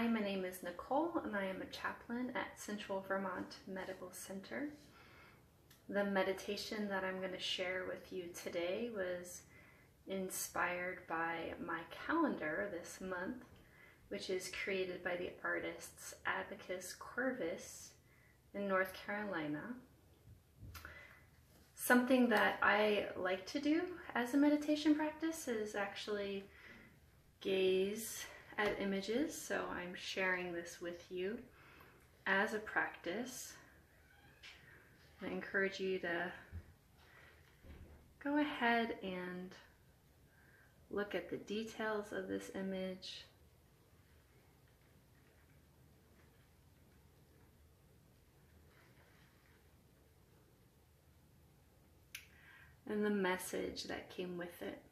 Hi, my name is Nicole and I am a chaplain at Central Vermont Medical Center. The meditation that I'm going to share with you today was inspired by my calendar this month, which is created by the artists Abacus Corvus in North Carolina. Something that I like to do as a meditation practice is actually gaze at images, so I'm sharing this with you as a practice. I encourage you to go ahead and look at the details of this image. And the message that came with it.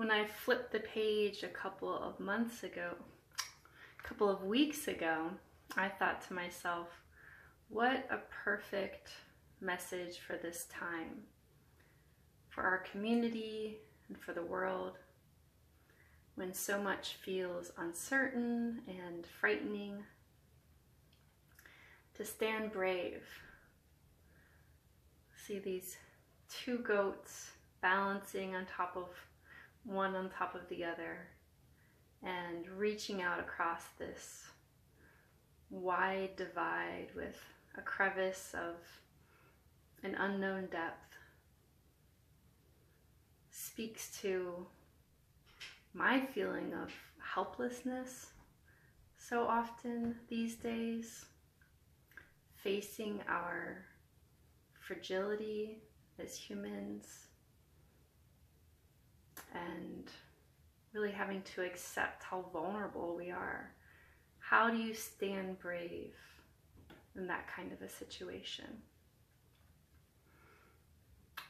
When I flipped the page a couple of months ago, a couple of weeks ago, I thought to myself, what a perfect message for this time, for our community and for the world, when so much feels uncertain and frightening, to stand brave. See these two goats balancing on top of one on top of the other, and reaching out across this wide divide with a crevice of an unknown depth speaks to my feeling of helplessness so often these days, facing our fragility as humans and really having to accept how vulnerable we are. How do you stand brave in that kind of a situation?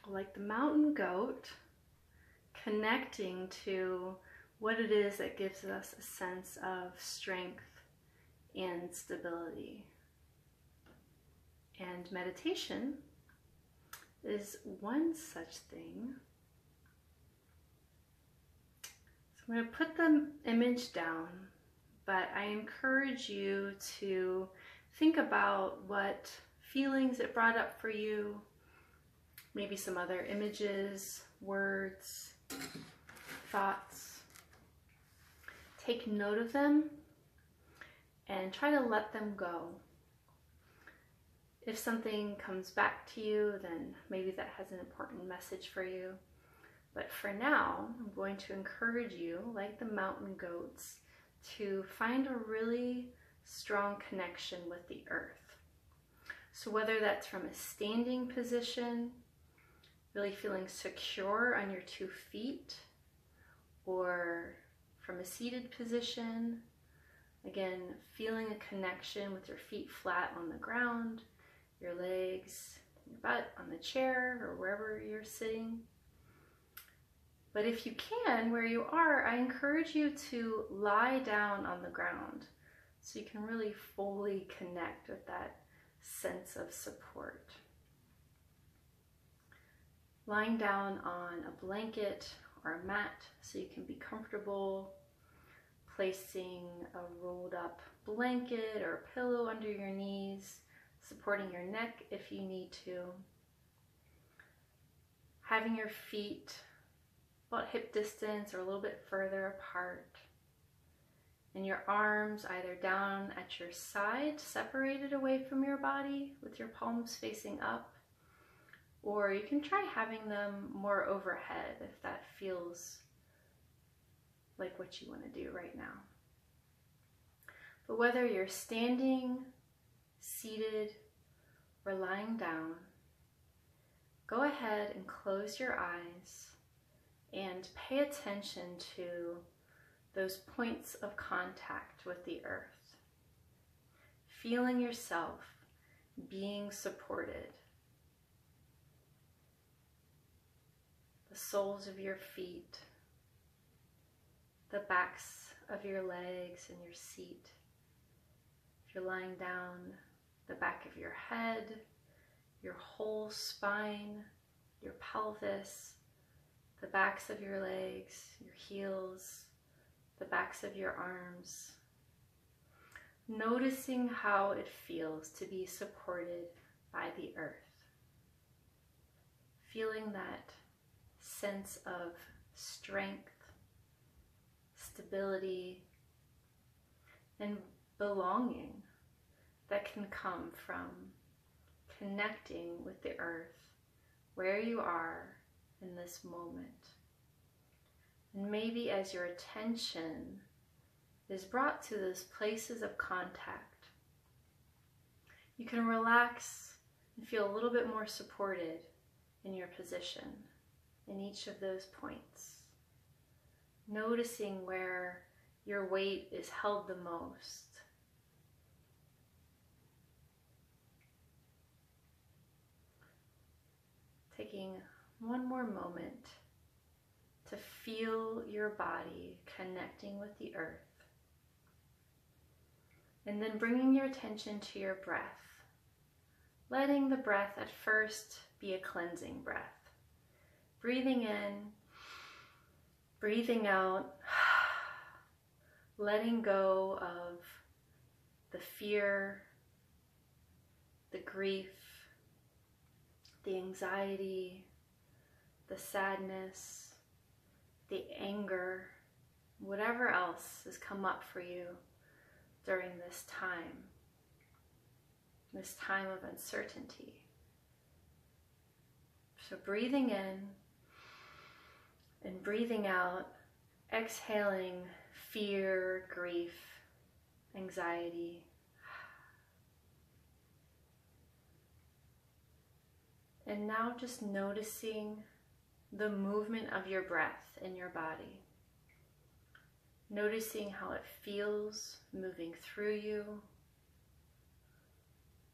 Like the mountain goat, connecting to what it is that gives us a sense of strength and stability. And meditation is one such thing. I'm going to put the image down, but I encourage you to think about what feelings it brought up for you, maybe some other images, words, thoughts. Take note of them and try to let them go. If something comes back to you, then maybe that has an important message for you. But for now, I'm going to encourage you, like the mountain goats, to find a really strong connection with the earth. So whether that's from a standing position, really feeling secure on your two feet, or from a seated position, again, feeling a connection with your feet flat on the ground, your legs, your butt on the chair, or wherever you're sitting. But if you can, where you are, I encourage you to lie down on the ground so you can really fully connect with that sense of support. Lying down on a blanket or a mat so you can be comfortable, placing a rolled up blanket or pillow under your knees, supporting your neck if you need to. Having your feet about hip distance or a little bit further apart. And your arms either down at your side, separated away from your body with your palms facing up, or you can try having them more overhead if that feels like what you want to do right now. But whether you're standing, seated, or lying down, go ahead and close your eyes and pay attention to those points of contact with the earth. Feeling yourself being supported. The soles of your feet, the backs of your legs and your seat. If you're lying down, the back of your head, your whole spine, your pelvis, the backs of your legs, your heels, the backs of your arms. Noticing how it feels to be supported by the earth. Feeling that sense of strength, stability, and belonging that can come from connecting with the earth where you are in this moment. And maybe as your attention is brought to those places of contact, you can relax and feel a little bit more supported in your position in each of those points. Noticing where your weight is held the most. Taking one more moment to feel your body connecting with the earth. And then bringing your attention to your breath. Letting the breath at first be a cleansing breath. Breathing in, breathing out, letting go of the fear, the grief, the anxiety, the sadness, the anger, whatever else has come up for you during this time, this time of uncertainty. So, breathing in and breathing out, exhaling fear, grief, anxiety. And now just noticing the movement of your breath in your body. Noticing how it feels moving through you.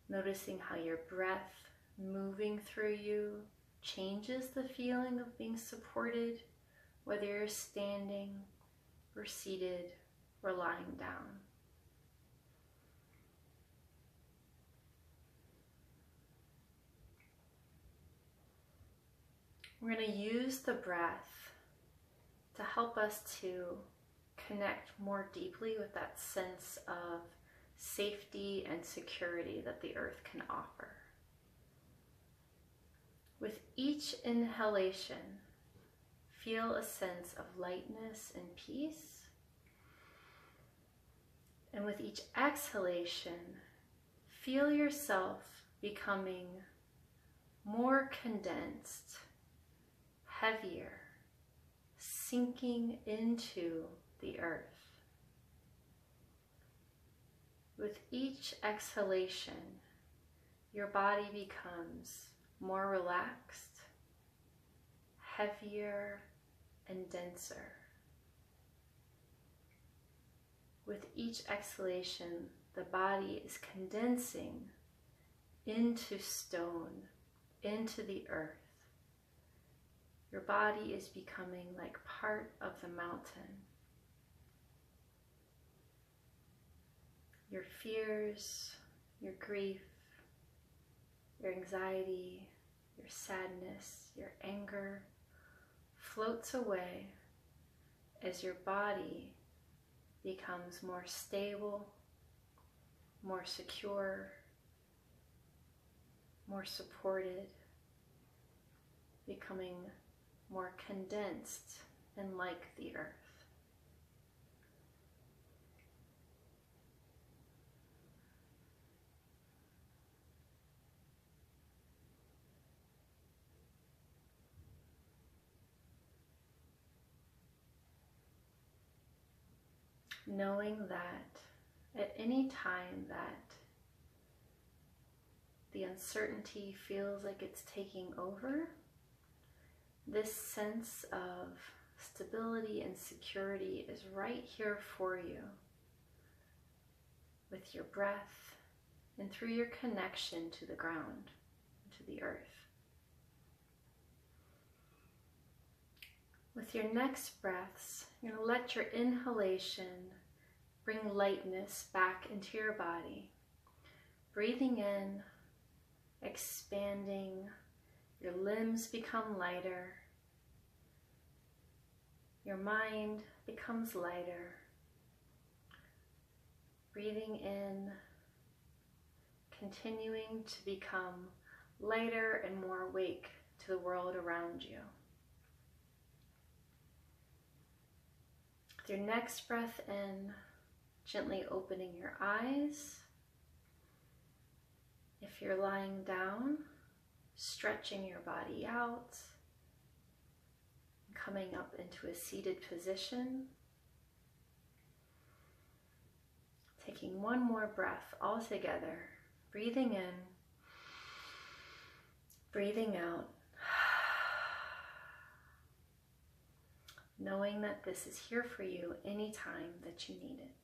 Noticing how your breath moving through you changes the feeling of being supported, whether you're standing or seated or lying down. We're going to use the breath to help us to connect more deeply with that sense of safety and security that the earth can offer. With each inhalation, feel a sense of lightness and peace. And with each exhalation, feel yourself becoming more condensed, heavier, sinking into the earth. With each exhalation, your body becomes more relaxed, heavier, and denser. With each exhalation, the body is condensing into stone, into the earth. Your body is becoming like part of the mountain. Your fears, your grief, your anxiety, your sadness, your anger, floats away as your body becomes more stable, more secure, more supported, becoming more condensed and like the earth. knowing that at any time that the uncertainty feels like it's taking over, this sense of stability and security is right here for you with your breath and through your connection to the ground, to the earth. With your next breaths, you're going to let your inhalation bring lightness back into your body. Breathing in, expanding, your limbs become lighter. your mind becomes lighter. Breathing in, continuing to become lighter and more awake to the world around you. With your next breath in, gently opening your eyes. If you're lying down, stretching your body out, coming up into a seated position. Taking one more breath all together, breathing in, breathing out, knowing that this is here for you anytime that you need it.